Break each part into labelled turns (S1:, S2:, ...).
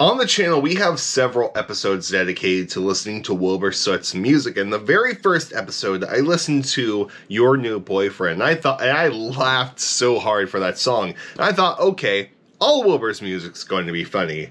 S1: On the channel, we have several episodes dedicated to listening to Wilbur Soot's music. And the very first episode, I listened to Your New Boyfriend. I thought, and I laughed so hard for that song. And I thought, okay, all Wilbur's music's going to be funny.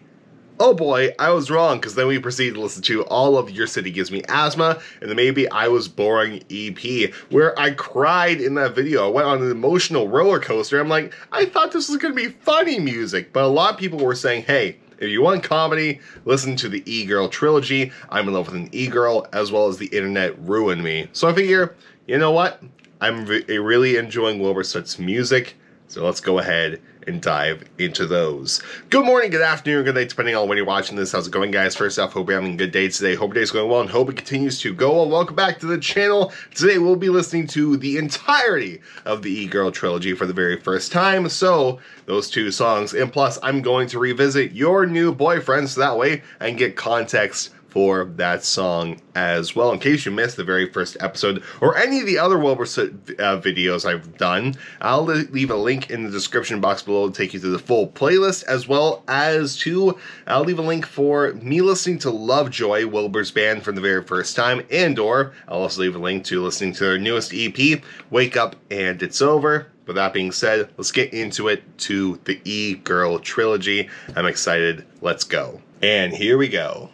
S1: Oh boy, I was wrong, because then we proceeded to listen to all of Your City Gives Me Asthma, and then maybe I Was Boring EP, where I cried in that video. I went on an emotional roller coaster. I'm like, I thought this was going to be funny music, but a lot of people were saying, hey, if you want comedy, listen to the E-Girl trilogy. I'm in love with an E-Girl, as well as The Internet Ruined Me. So I figure, you know what? I'm re really enjoying Wilbur music, so let's go ahead and dive into those. Good morning, good afternoon, good night, depending on when you're watching this. How's it going, guys? First off, hope you're having a good day today. Hope your day's going well and hope it continues to go well. Welcome back to the channel. Today, we'll be listening to the entirety of the E-Girl trilogy for the very first time. So, those two songs, and plus, I'm going to revisit Your New Boyfriend so that way I can get context for that song as well. In case you missed the very first episode or any of the other Wilbur uh, videos I've done, I'll leave a link in the description box below to take you through the full playlist as well as to I'll leave a link for me listening to Lovejoy, Wilbur's band from the very first time, and or I'll also leave a link to listening to their newest EP, Wake Up and It's Over. With that being said, let's get into it to the E-Girl trilogy. I'm excited. Let's go. And here we go.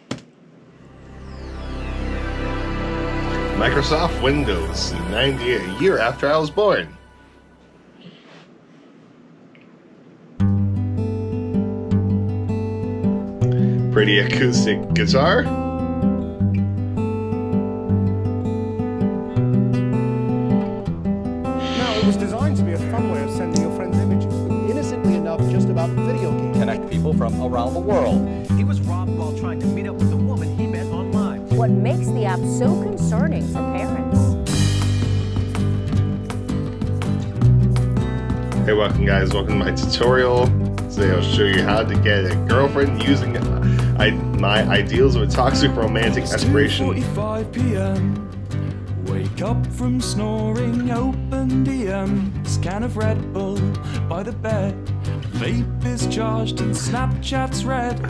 S1: Microsoft Windows, 90, a year after I was born. Pretty acoustic guitar.
S2: Now, it was designed to be a fun way of sending your friends images. Innocently enough, just about video games.
S3: Connect people from around the world.
S4: He was robbed while trying to meet up with a woman he met online.
S5: What makes the app so concerning
S1: Hey, welcome guys, welcome to my tutorial. Today I'll show you how to get a girlfriend using uh, I, my ideals of a toxic romantic aspiration.
S6: 2:45 p.m. Wake up from snoring, open DM, scan of Red Bull by the bed. Vape is charged and Snapchat's red.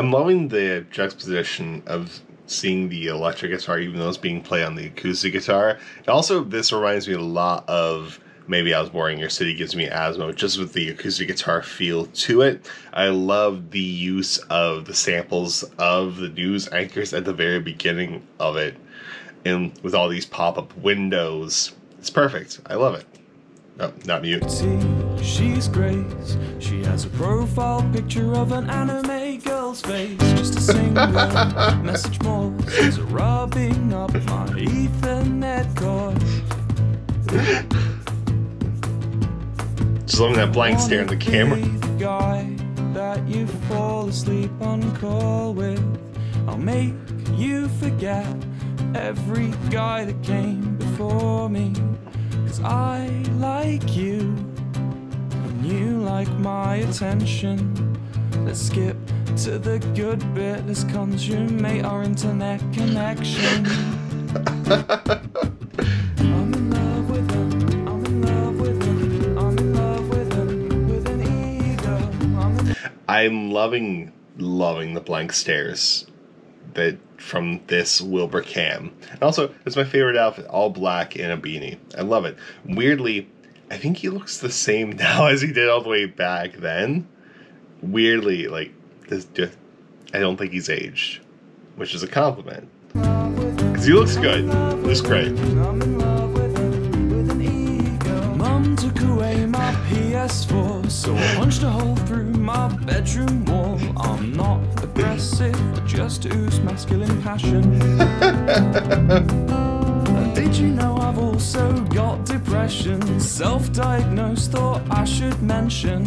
S1: I'm loving the juxtaposition of seeing the electric guitar, even though it's being played on the acoustic guitar. And also, this reminds me a lot of maybe I was boring. Your city gives me asthma, just with the acoustic guitar feel to it. I love the use of the samples of the news anchors at the very beginning of it, and with all these pop-up windows. It's perfect. I love it. Oh, not mute.
S6: See, she's Grace. She has a profile picture of an anime girl's face. Just a single message more. She's rubbing up my Ethernet cord.
S1: Just loving that blank stare in the camera.
S6: The guy that you fall asleep on call with. I'll make you forget every guy that came before me. Cause I like you, and you like my attention. Let's skip to the good bit, let's consummate our internet connection. I'm in love with him, I'm in love with him, I'm in love with him, with an e-girl. I'm
S1: I'm loving, loving the blank stares that from this Wilbur Cam. And also, it's my favorite outfit, all black in a beanie. I love it. Weirdly, I think he looks the same now as he did all the way back then. Weirdly, like this, I don't think he's aged, which is a compliment. Because he looks good. Looks great.
S6: I'm in love with him, with an e-girl. Mum took away my PS4, so I punched a hole through my bedroom wall. I'm not aggressive, I just ooze masculine passion. Did you know I've also got depression? Self diagnosed, thought I should mention.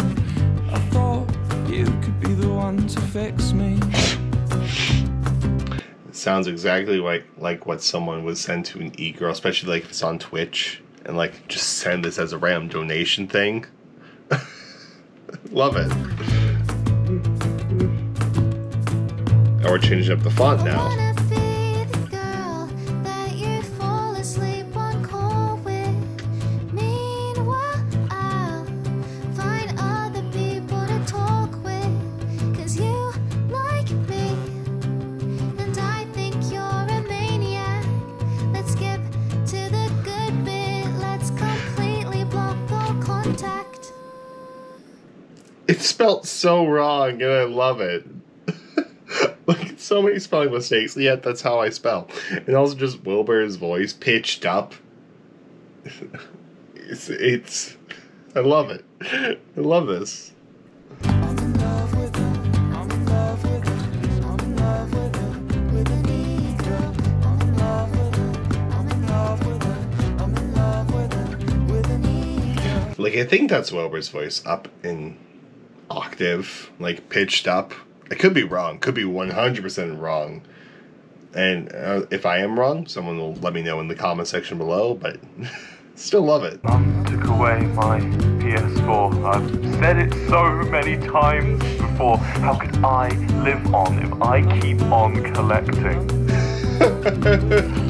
S6: You could be the one to fix me.
S1: It sounds exactly like like what someone would send to an e-girl, especially like if it's on Twitch, and like just send this as a random donation thing. Love it. Oh, we're changing up the font now. contact. It's spelled so wrong, and I love it. like so many spelling mistakes, yet that's how I spell. And also just Wilbur's voice pitched up. it's it's I love it. I love this. Like I think that's Wilbur's voice up in octave, like pitched up. I could be wrong. Could be one hundred percent wrong. And uh, if I am wrong, someone will let me know in the comment section below. But still love it.
S7: Mum took away my PS4. I've said it so many times before. How could I live on if I keep on collecting?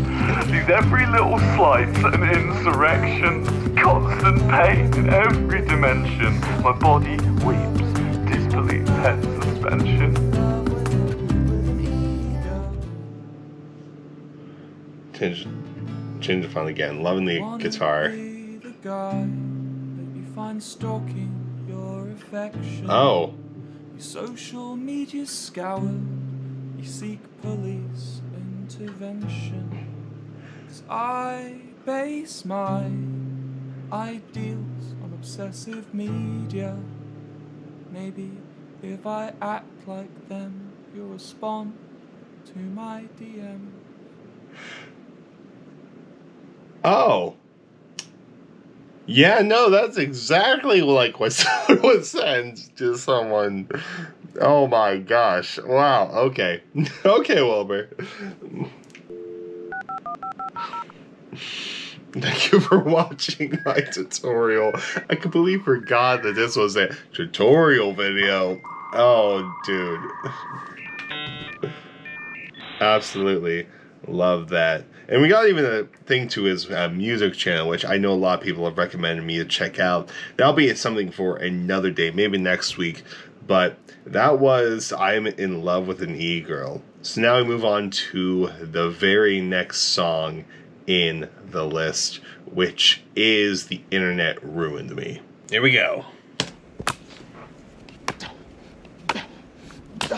S7: These every little slice an insurrection, constant pain in every dimension. My body weeps, disbelief head suspension.
S1: Change, change the font again. Loving the guitar.
S6: the guy that you find stalking your affection.
S1: Oh,
S6: Your social media scoured, you seek police intervention. Cause I base my ideals on obsessive media. Maybe if I act like them, you'll respond to my DM.
S1: oh. Yeah, no, that's exactly like what someone would send to someone. Oh my gosh. Wow. Okay. okay, Wilbur. Thank you for watching my tutorial. I completely forgot that this was a tutorial video. Oh, dude. Absolutely love that. And we got even a thing to his uh, music channel, which I know a lot of people have recommended me to check out. That'll be something for another day, maybe next week. But that was I'm in love with an e girl. So now we move on to the very next song in the list, which is The Internet Ruined Me. Here we go.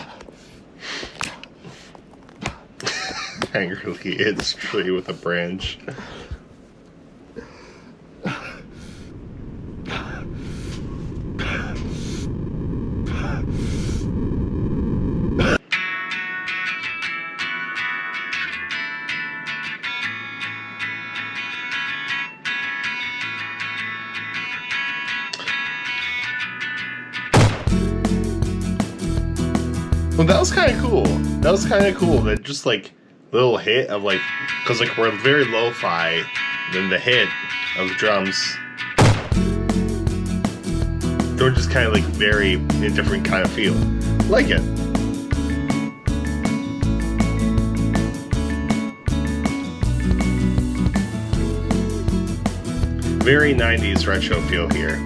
S1: Angrily it's tree with a branch. Well, that was kind of cool. That was kind of cool. That just like little hit of like, cause like we're very lo-fi. Then the hit of the drums. They're just kind of like very a different kind of feel. Like it. Very 90s retro feel here.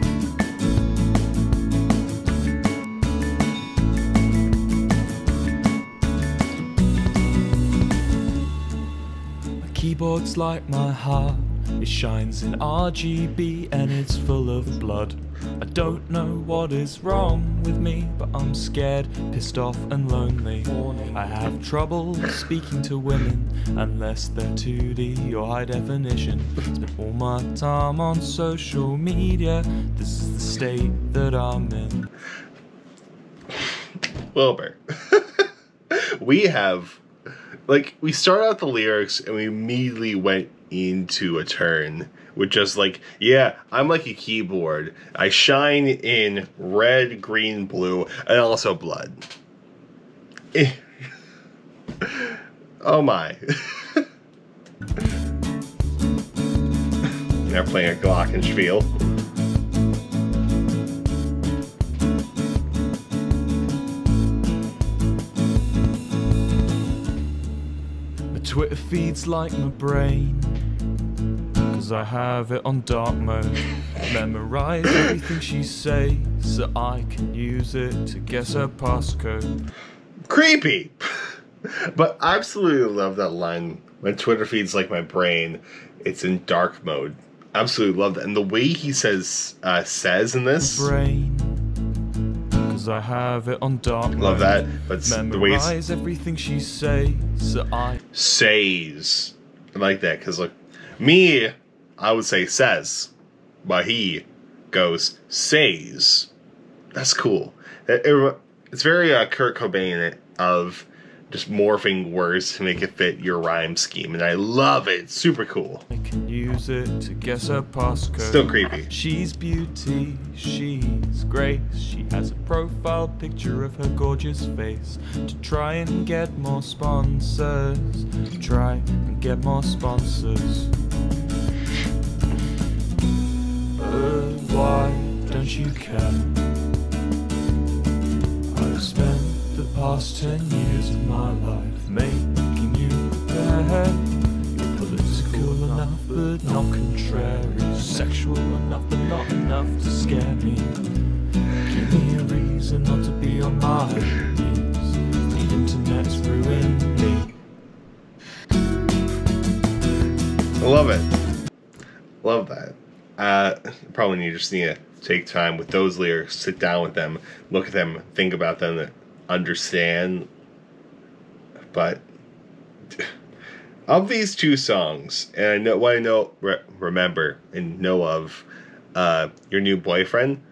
S6: Keyboard's like my heart. It shines in RGB and it's full of blood. I don't know what is wrong with me, but I'm scared, pissed off, and lonely. I have trouble speaking to women unless they're 2D or high definition. Spend all my time on social media. This is the state that I'm in.
S1: Wilbur. we have like we start out the lyrics and we immediately went into a turn with just like yeah i'm like a keyboard. I shine in red green blue and also blood. Oh my. They're playing a glockenspiel
S6: Twitter feed's like my brain. Cause I have it on dark mode. Memorize everything she says so I can use it to guess her passcode.
S1: creepy. but I absolutely love that line. My Twitter feed's like my brain. It's in dark mode. Absolutely love that. And the way he says uh, says in this,
S6: Brain. I have it on dark
S1: Love that. But the way it's
S6: everything she says. I
S1: says. I like that because look, me, I would say says, but he goes says. That's cool. It- it- it's very uh, Kurt Cobain of just morphing words to make it fit your rhyme scheme, and I love it. It's super cool.
S6: I can use it to guess her passcode.
S1: Still creepy.
S6: She's beauty, she's grace. She has a profile picture of her gorgeous face. To try and get more sponsors. To try and get more sponsors. Uh, why don't you care? I've spent past ten years of my life making you bad. You're political enough, but not contrary. Sexual enough, but not enough to scare me. Give me a reason not to be on my knees. The internet's ruined me.
S1: I love it. Love that. Uh, probably need just need to take time with those lyrics, sit down with them, look at them, think about them, understand. But of these two songs, and I know what I know, re- remember, and know of, uh, your new boyfriend.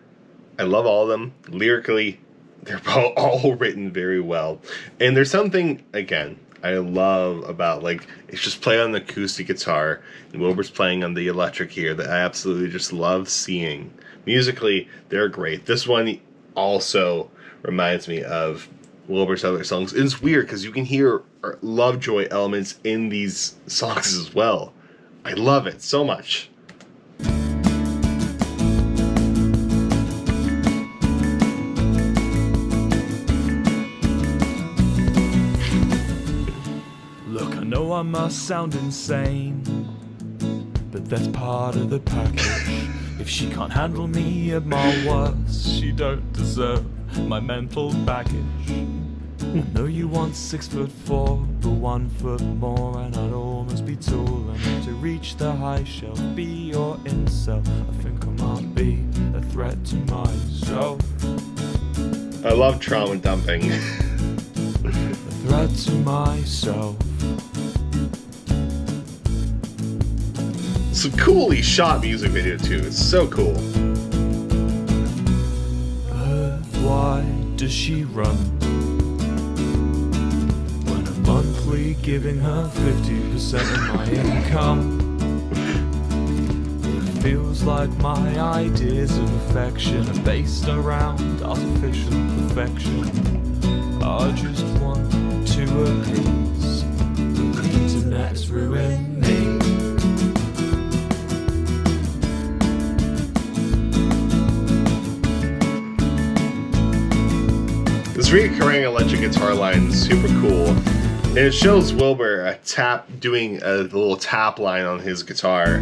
S1: I love all of them lyrically. They're all, written very well, and there's something again I love about like it's just play on the acoustic guitar and Wilbur's playing on the electric here that I absolutely just love seeing. Musically, they're great. This one also reminds me of Wilbur's other songs. And it's weird because you can hear uh, Lovejoy elements in these songs as well. I love it so much.
S6: Look, I know I must sound insane, but that's part of the package. If she can't handle me at my worst, she don't deserve my mental baggage. I know you want six foot four, but one foot more, and I'd almost be tall enough to reach the high shelf. Be your incel, I think I might be a threat to myself.
S1: I love trauma dumping.
S6: A threat to myself.
S1: It's a coolly shot music video too. It's so cool.
S6: Does she run? When I'm monthly giving her 50% of my income. It feels like my ideas of affection are based around artificial perfection. I just want to appease. The internet's ruined
S1: This recurring electric guitar line super cool. And it shows Wilbur a tap doing a little tap line on his guitar.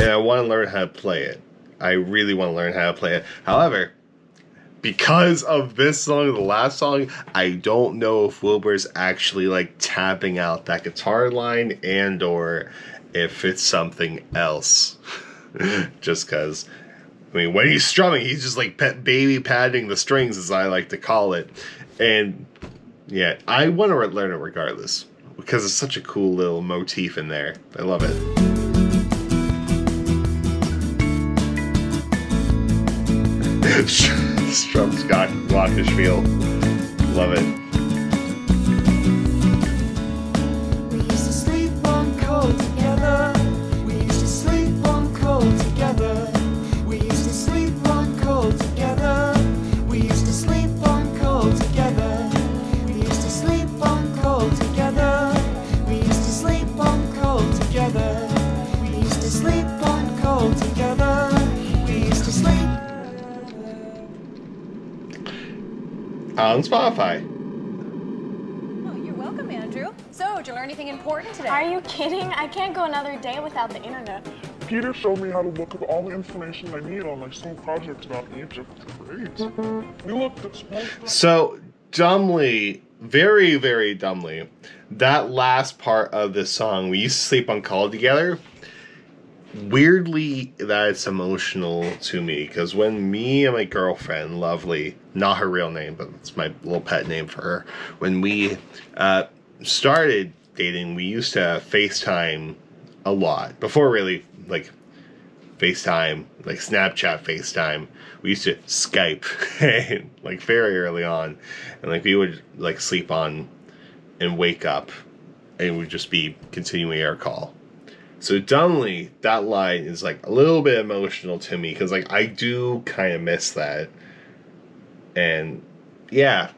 S1: And I want to learn how to play it. I really want to learn how to play it. However, because of this song the last song, I don't know if Wilbur's actually like tapping out that guitar line and or if it's something else. just cuz I mean, when he's strumming, he's just like pet baby padding the strings, as I like to call it. And yeah, I want to learn it regardless because it's such a cool little motif in there. I love it. Strum Scott Glockenspiel. Love it.
S8: On
S1: Spotify.
S5: Oh, you're welcome, Andrew. So, did you learn anything important today?
S9: Are you kidding? I can't go another day without the internet.
S10: Peter showed me how to look up all the information I need on my school project about Egypt. Great. We looked at small.
S1: So dumbly, very, very dumbly, that last part of the song, we used to sleep on call together. Weirdly that it's emotional to me because when me and my girlfriend, lovely, not her real name, but it's my little pet name for her, when we uh, started dating, we used to FaceTime a lot before really like FaceTime, like Snapchat FaceTime. We used to Skype, like very early on, and like we would like sleep on and wake up, and would just be continuing our call. So dumbly, that line is like a little bit emotional to me because like I do kind of miss that, and yeah,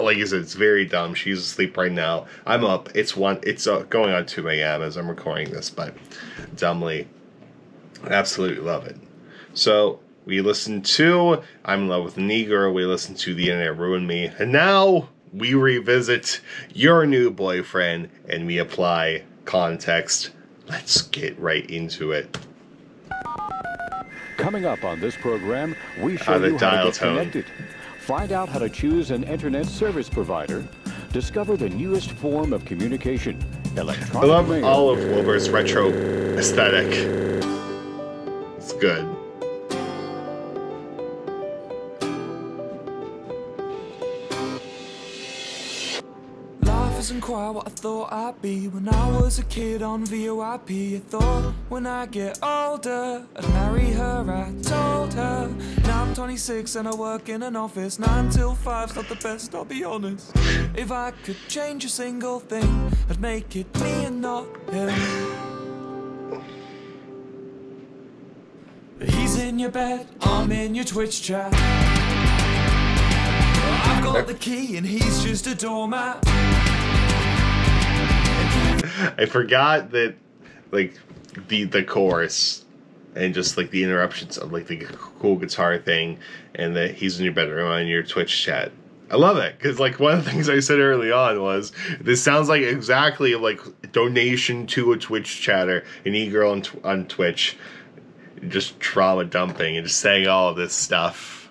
S1: like I said, it's very dumb. She's asleep right now. I'm up. It's one. It's uh, going on two a.m. as I'm recording this, but dumbly, absolutely love it. So we listened to "I'm in Love with an E-Girl." We listened to "The Internet Ruined Me," and now we revisit your new boyfriend and we apply context. Let's get right into it.
S11: Coming up on this program, we show you how to get
S1: tone.
S11: connected, find out how to choose an internet service provider, discover the newest form of communication,
S1: I
S11: electronic
S1: love
S11: mail.
S1: all of Wilbur's retro aesthetic. It's good.
S6: Quite what I thought I'd be when I was a kid on VOIP. I thought when I get older, I'd marry her. I told her. Now I'm 26 and I work in an office. 9 till 5's not the best, I'll be honest. If I could change a single thing, I'd make it me and not him. He's in your bed, I'm in your Twitch chat. I've got the key and he's just a doormat.
S1: I forgot that, like, the the chorus and just like the interruptions of like the cool guitar thing, and that he's in your bedroom on your Twitch chat. I love it because like one of the things I said early on was this sounds like exactly like donation to a Twitch chatter, an e girl on, on Twitch, just trauma dumping and just saying all of this stuff,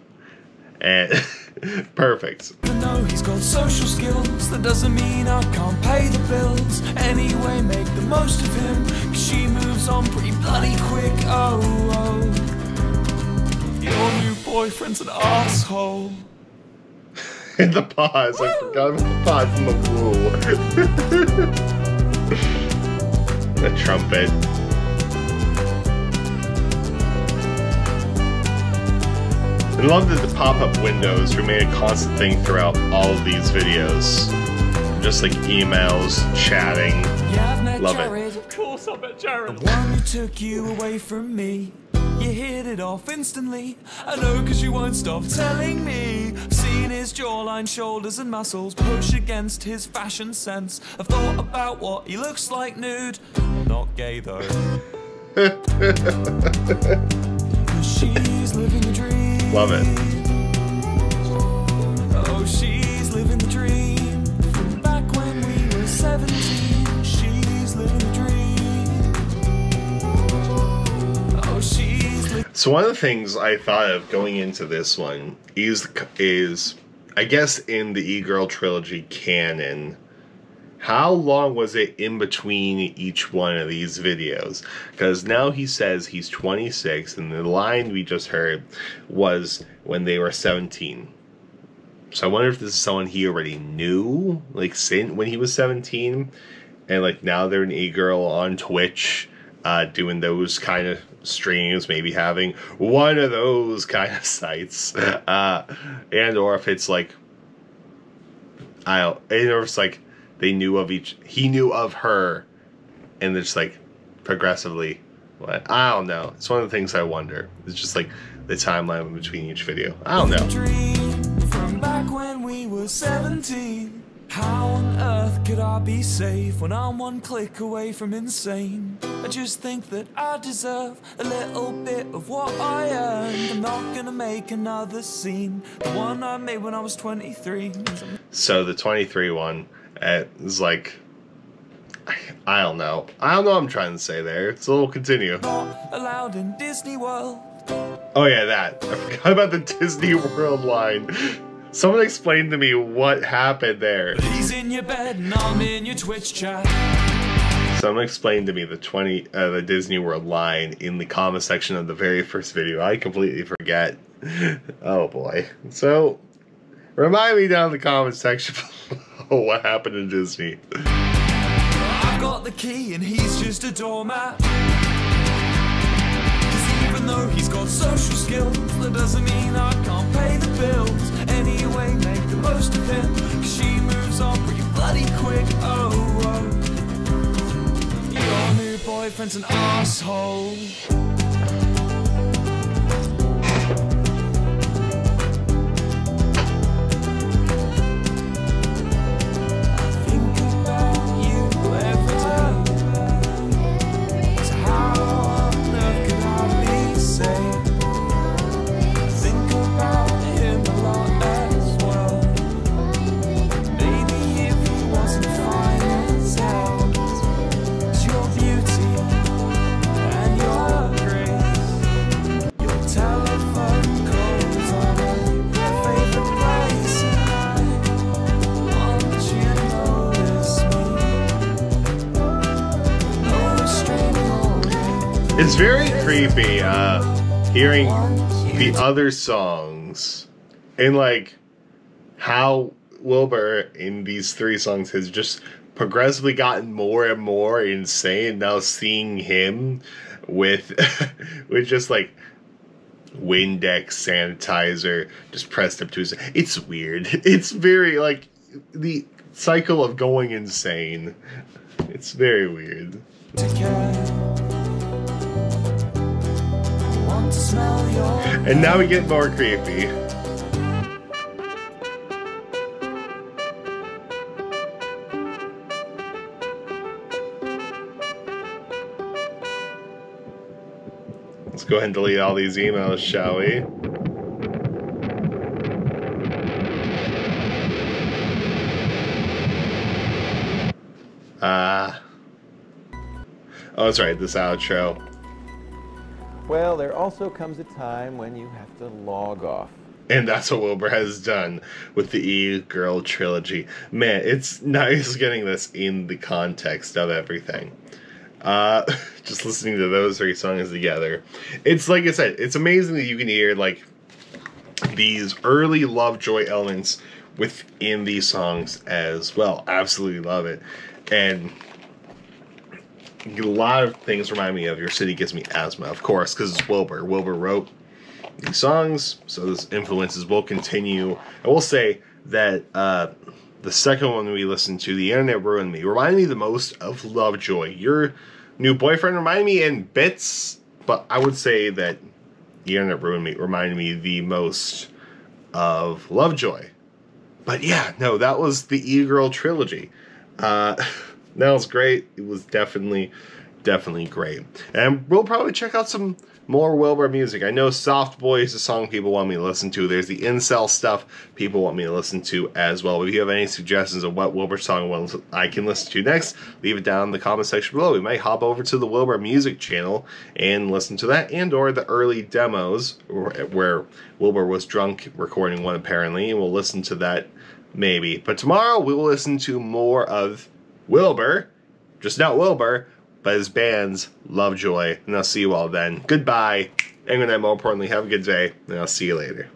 S1: and perfect.
S6: Even though he's got social skills, that doesn't mean I can't pay the bills. Anyway, make the most of him, cause she moves on pretty bloody quick. Oh, oh. Your new boyfriend's an asshole.
S1: In the pause, I forgot about the pause in the woo. the trumpet. I love that the pop-up windows remain a constant thing throughout all of these videos. Just like emails, chatting.
S6: Yeah, I've met
S1: Love it.
S6: Of course, I met Jared. The one who took you away from me. You hit it off instantly. I know, cause you won't stop telling me. I've seen his jawline, shoulders, and muscles push against his fashion sense. I've thought about what he looks like nude. Not gay though. She's living the dream.
S1: Love it.
S6: Oh, she's living the dream. From back when we were 17, she's living the dream. Oh, she's
S1: So one of the things I thought of going into this one is is I guess in the E-Girl trilogy canon, how long was it in between each one of these videos? Because now he says he's 26, and the line we just heard was when they were 17. So I wonder if this is someone he already knew, like since when he was 17, and like now they're an e-girl on Twitch, uh, doing those kind of streams, maybe having one of those kind of sites, uh, and or if it's like, I don't, and or if it's like they knew of each, he knew of her, and it's like progressively, what I don't know. It's one of the things I wonder. It's just like the timeline between each video. I don't know.
S6: dream from back when we were 17. How on earth could I be safe when I'm one click away from insane? I just think that I deserve a little bit of what I earned. I'm not gonna make another scene, the one I made when I was 23.
S1: So the 23 one is like, I, don't know. I don't know what I'm trying to say there. So we'll continue.
S6: Allowed in Disney World.
S1: Oh yeah, that. I forgot about the Disney World line. Someone explained to me what happened there.
S6: He's in your bed and I'm in your Twitch chat.
S1: Someone explained to me the twenty uh, the Disney World line in the comment section of the very first video. I completely forget. Oh boy. So remind me down in the comment section below what happened to Disney.
S6: I've got the key and he's just a doormat. even though he's got social skills, that doesn't mean I can't pay the bills. Anyway, make the most of him. 'cause she moves on pretty bloody quick. Oh, oh. Your new boyfriend's an asshole. It's
S1: very creepy uh hearing the other songs and like how Wilbur in these three songs has just progressively gotten more and more insane. Now seeing him with with just like Windex sanitizer just pressed up to his it's weird. It's very like the cycle of going insane. It's very weird. And now we get more creepy. Let's go ahead and delete all these emails, shall we? Ah. oh, that's right, this outro.
S12: Well, there also comes a time when you have to log off.
S1: And that's what Wilbur has done with the E Girl trilogy. Man, it's nice getting this in the context of everything. Uh, just listening to those three songs together. It's like I said, it's amazing that you can hear like these early Lovejoy elements within these songs as well. Absolutely love it. And a lot of things remind me of Your City Gives Me Asthma, of course, because it's Wilbur. Wilbur wrote these songs, so those influences will continue. I will say that uh, the second one we listened to, The Internet Ruined Me, reminded me the most of Lovejoy. Your new boyfriend reminded me in bits, but I would say that The Internet Ruined Me reminded me the most of Lovejoy. But yeah, no, that was the E-Girl trilogy. Uh, that was great. It was definitely, definitely great. And we'll probably check out some more Wilbur music. I know Soft Boy is a song people want me to listen to. There's the incel stuff people want me to listen to as well. If you have any suggestions of what Wilbur song I can listen to next, leave it down in the comment section below. We might hop over to the Wilbur music channel and listen to that and or the early demos where Wilbur was drunk recording one apparently, and we'll listen to that maybe. But tomorrow we will listen to more of Wilbur, just not Wilbur, but his band's Lovejoy. And I'll see you all then. Goodbye. And more importantly, have a good day, and I'll see you later.